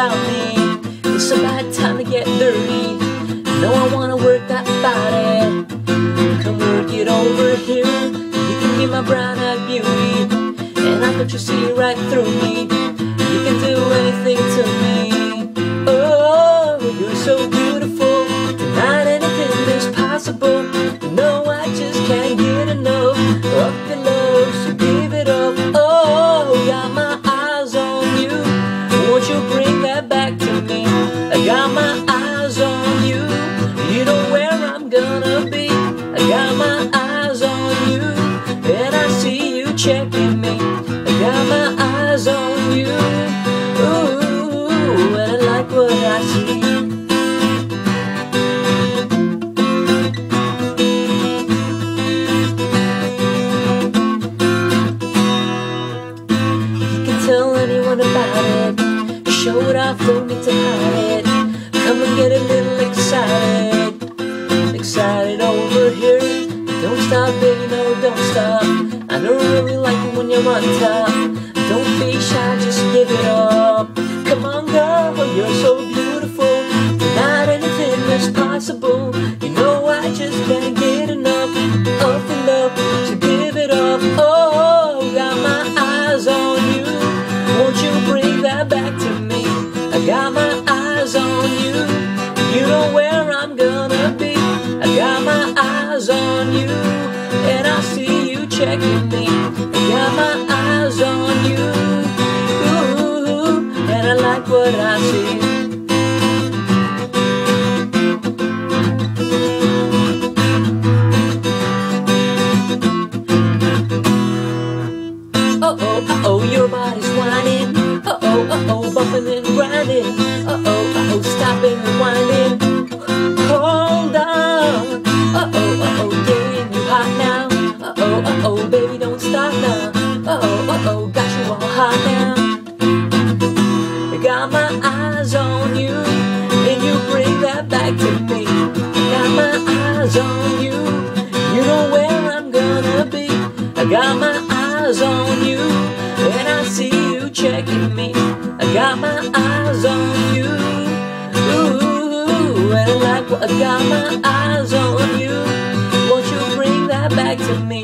about me. It's a bad time to get dirty. No, I wanna work that body. Come work it over here. You can be my brown-eyed beauty, and I bet you see right through me. You can do anything to me. Get enough of your love. About it. Show it off, don't need to hide it. Come and get a little excited. Excited over here. Don't stop, baby, no, don't stop. I don't really like it when you're on top. Don't be shy, just give it up. And grinding. Uh oh, oh, stopping and winding. Hold on. Uh oh, uh oh, getting you hot now. Uh oh, uh oh, baby, don't stop now. Uh oh, uh oh, got you all hot now. I got my eyes on you, and you bring that back to me. Got my eyes on you, you know where I'm gonna be. I got my eyes on you, and I see you checking me. I got my eyes I got my eyes on you. Won't you bring that back to me?